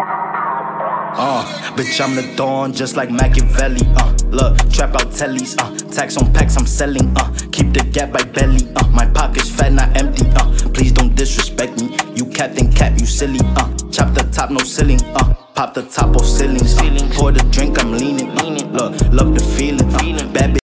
Uh, bitch, I'm the dawn, just like Machiavelli. Uh, look, trap out tellies. Uh, tax on packs, I'm selling. Uh, keep the gap by belly. Uh, my pockets fat, not empty. Uh, please don't disrespect me. You captain cap, you silly. Uh, chop the top, no ceiling. Uh, pop the top of ceilings. Uh, pour the drink, I'm leaning. Uh, look, love the feeling.